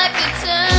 like a time.